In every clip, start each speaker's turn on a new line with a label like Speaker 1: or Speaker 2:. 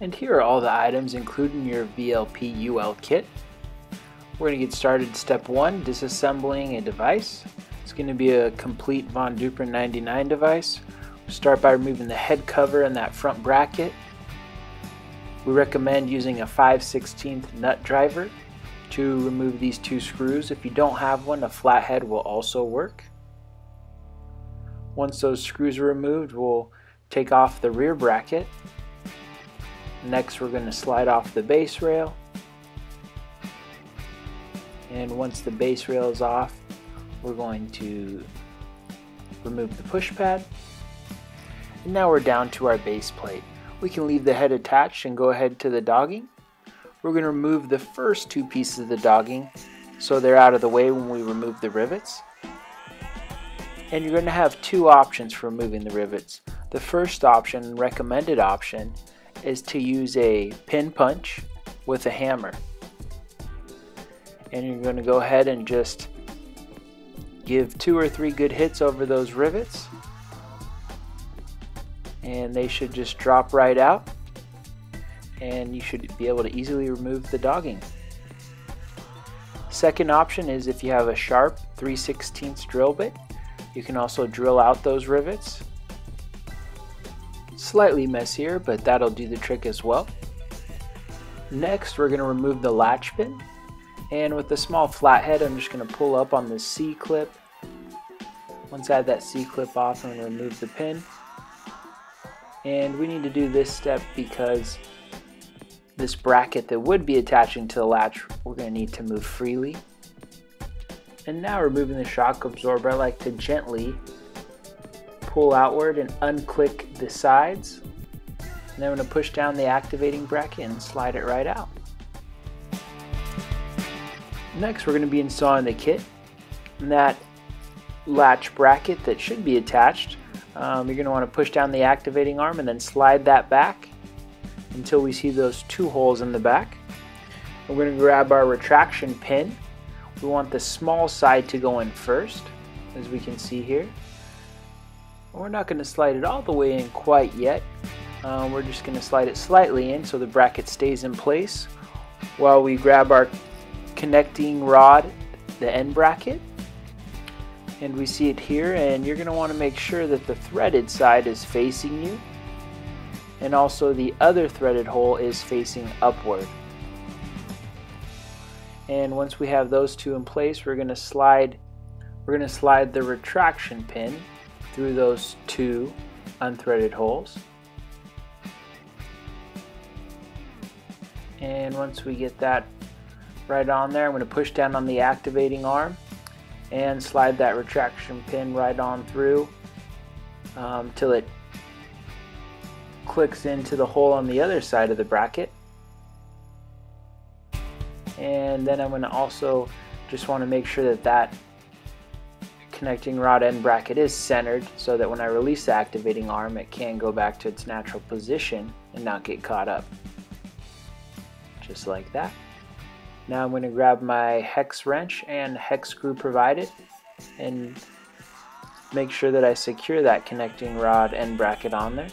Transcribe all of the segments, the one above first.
Speaker 1: And here are all the items included in your VLP UL kit. We're going to get started step one, disassembling a device. It's going to be a complete Von Duprin 99 device. We'll start by removing the head cover and that front bracket. We recommend using a 5 16 nut driver to remove these two screws. If you don't have one, a flathead will also work. Once those screws are removed, we'll take off the rear bracket. Next, we're going to slide off the base rail. And once the base rail is off, we're going to remove the push pad. And now we're down to our base plate. We can leave the head attached and go ahead to the dogging. We're going to remove the first two pieces of the dogging so they're out of the way when we remove the rivets. And you're going to have two options for removing the rivets. The first option, recommended option, is to use a pin punch with a hammer. And you're going to go ahead and just give two or three good hits over those rivets. And they should just drop right out. And you should be able to easily remove the dogging. Second option is if you have a sharp 3 16 drill bit, you can also drill out those rivets Slightly messier, but that'll do the trick as well. Next, we're going to remove the latch pin. And with the small flathead, I'm just going to pull up on the C-clip. Once I have that C-clip off, I'm going to remove the pin. And we need to do this step because this bracket that would be attaching to the latch, we're going to need to move freely. And now removing the shock absorber, I like to gently pull outward and unclick the sides. And then I'm to push down the activating bracket and slide it right out. Next we're going to be installing the kit. And that latch bracket that should be attached, um, you're going to want to push down the activating arm and then slide that back until we see those two holes in the back. We're going to grab our retraction pin. We want the small side to go in first, as we can see here. We're not going to slide it all the way in quite yet. Um, we're just going to slide it slightly in so the bracket stays in place while we grab our connecting rod, the end bracket. And we see it here and you're going to want to make sure that the threaded side is facing you and also the other threaded hole is facing upward. And once we have those two in place, we're going to slide we're going to slide the retraction pin through those two unthreaded holes. And once we get that right on there, I'm going to push down on the activating arm and slide that retraction pin right on through um, till it clicks into the hole on the other side of the bracket. And then I'm going to also just want to make sure that that connecting rod end bracket is centered so that when I release the activating arm it can go back to its natural position and not get caught up. Just like that. Now I'm going to grab my hex wrench and hex screw provided and make sure that I secure that connecting rod end bracket on there.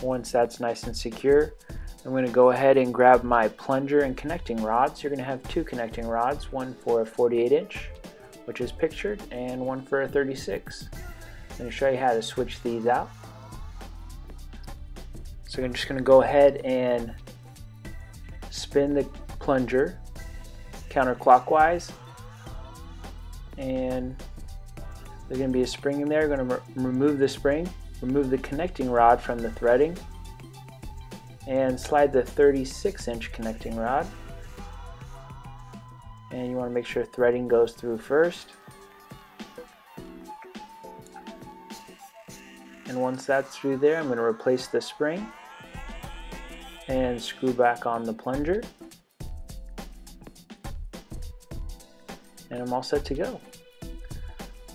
Speaker 1: Once that's nice and secure, I'm going to go ahead and grab my plunger and connecting rods. You're going to have two connecting rods, one for a 48 inch which is pictured, and one for a 36. I'm going to show you how to switch these out. So I'm just going to go ahead and spin the plunger counterclockwise and there's going to be a spring in there. I'm going to remove the spring, remove the connecting rod from the threading and slide the 36 inch connecting rod. And you want to make sure threading goes through first. And once that's through there I'm going to replace the spring. And screw back on the plunger. And I'm all set to go.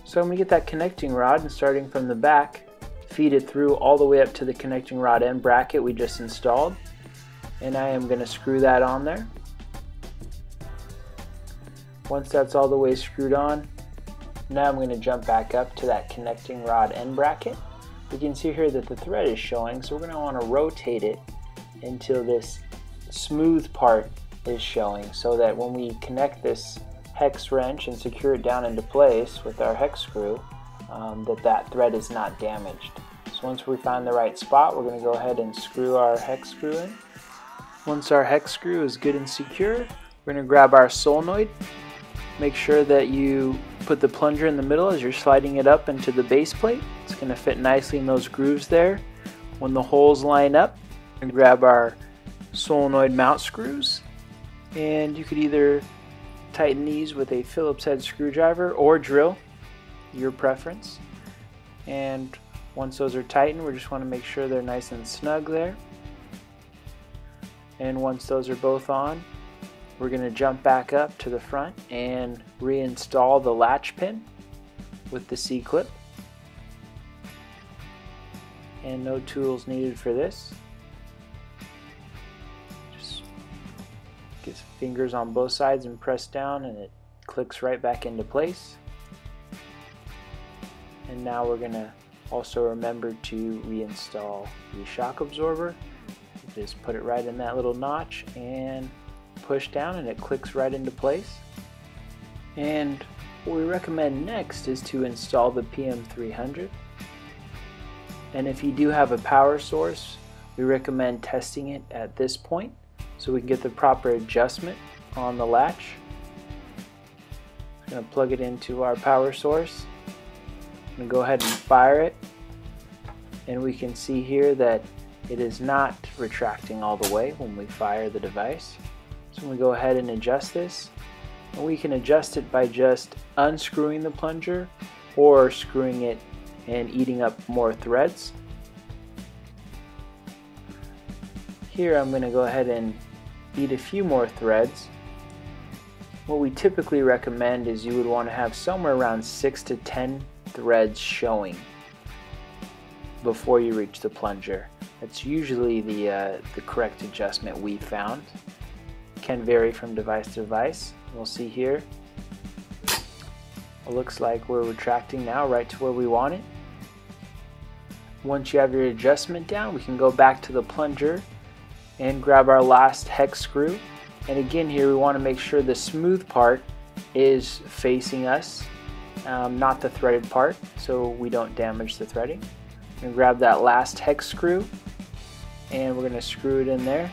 Speaker 1: So I'm going to get that connecting rod and starting from the back feed it through all the way up to the connecting rod end bracket we just installed and I am going to screw that on there once that's all the way screwed on, Now I'm going to jump back up to that connecting rod end bracket. We can see here that the thread is showing, so we're going to want to rotate it until this smooth part is showing so that when we connect this hex wrench and secure it down into place with our hex screw, um, that that thread is not damaged. So once we find the right spot, we're going to go ahead and screw our hex screw in. Once our hex screw is good and secure, we're going to grab our solenoid. Make sure that you put the plunger in the middle as you're sliding it up into the base plate. It's going to fit nicely in those grooves there. When the holes line up, and grab our solenoid mount screws and you could either tighten these with a Phillips head screwdriver or drill, your preference. And once those are tightened, we just want to make sure they're nice and snug there. And once those are both on, we're going to jump back up to the front and reinstall the latch pin with the C-clip. And no tools needed for this. Just get fingers on both sides and press down and it clicks right back into place. And now we're to also remember to reinstall the shock absorber. Just put it right in that little notch and push down and it clicks right into place. And what we recommend next is to install the PM300. And if you do have a power source, we recommend testing it at this point so we can get the proper adjustment on the latch. I'm going to plug it into our power source. To go ahead and fire it. And we can see here that it is not retracting all the way when we fire the device. So we go ahead and adjust this. And we can adjust it by just unscrewing the plunger or screwing it and eating up more threads. Here I'm going to go ahead and eat a few more threads. What we typically recommend is you would want to have somewhere around 6 to 10 threads showing before you reach the plunger. That's usually the, uh, the correct adjustment we found. Can vary from device to device. We'll see here. It looks like we're retracting now right to where we want it. Once you have your adjustment down, we can go back to the plunger and grab our last hex screw. And again here we want to make sure the smooth part is facing us, um, not the threaded part, so we don't damage the threading. And grab that last hex screw and we're going to screw it in there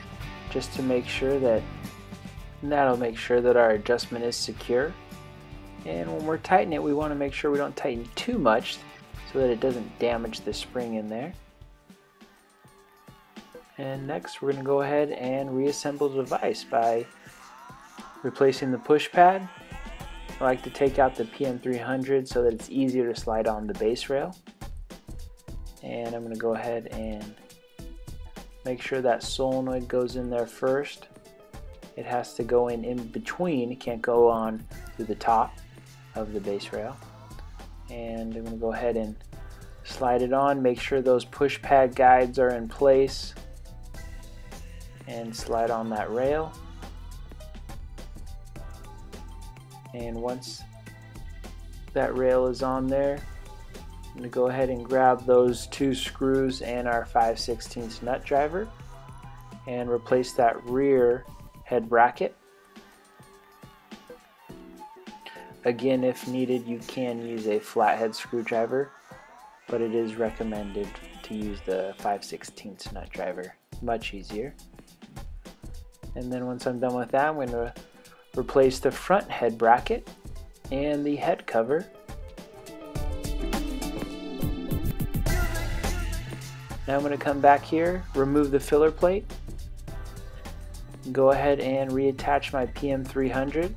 Speaker 1: just to make sure that that'll make sure that our adjustment is secure. And when we're tightening it, we want to make sure we don't tighten too much so that it doesn't damage the spring in there. And next we're going to go ahead and reassemble the device by replacing the push pad. I like to take out the PM300 so that it's easier to slide on the base rail. And I'm going to go ahead and make sure that solenoid goes in there first. It has to go in in between, it can't go on through the top of the base rail. And I'm going to go ahead and slide it on, make sure those push pad guides are in place and slide on that rail. And once that rail is on there, I'm going to go ahead and grab those two screws and our 5 16 nut driver and replace that rear head bracket. Again, if needed, you can use a flathead screwdriver, but it is recommended to use the 5 16 nut driver. Much easier. And then once I'm done with that, I'm going to replace the front head bracket and the head cover. Now I'm going to come back here, remove the filler plate, go ahead and reattach my PM300.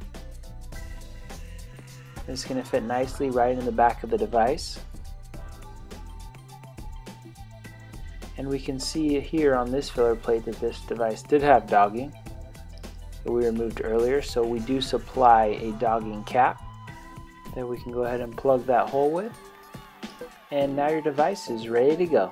Speaker 1: It's going to fit nicely right in the back of the device. And we can see here on this filler plate that this device did have dogging that we removed earlier. So we do supply a dogging cap that we can go ahead and plug that hole with. And now your device is ready to go.